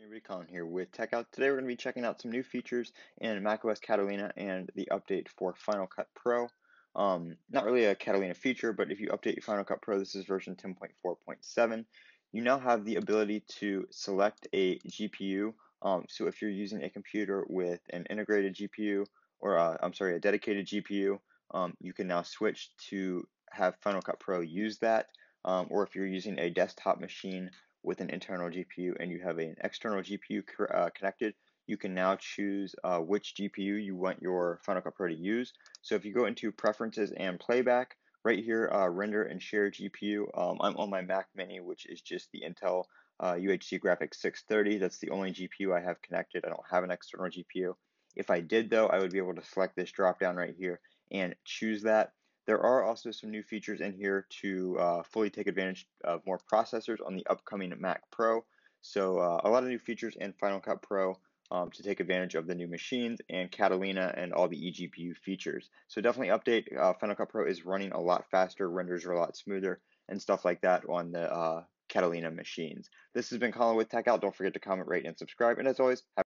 everybody, Colin here with TechOut. Today we're going to be checking out some new features in macOS Catalina and the update for Final Cut Pro. Um, not really a Catalina feature, but if you update your Final Cut Pro, this is version 10.4.7, you now have the ability to select a GPU. Um, so if you're using a computer with an integrated GPU, or uh, I'm sorry, a dedicated GPU, um, you can now switch to have Final Cut Pro use that. Um, or if you're using a desktop machine with an internal GPU and you have an external GPU uh, connected, you can now choose uh, which GPU you want your Final Cut Pro to use. So if you go into Preferences and Playback, right here, uh, Render and Share GPU, um, I'm on my Mac Mini, which is just the Intel UHD uh, Graphics 630. That's the only GPU I have connected. I don't have an external GPU. If I did, though, I would be able to select this drop down right here and choose that. There are also some new features in here to uh, fully take advantage of more processors on the upcoming Mac Pro. So uh, a lot of new features in Final Cut Pro um, to take advantage of the new machines and Catalina and all the eGPU features. So definitely update. Uh, Final Cut Pro is running a lot faster, renders are a lot smoother, and stuff like that on the uh, Catalina machines. This has been Colin with Tech Out. Don't forget to comment, rate, and subscribe. And as always, have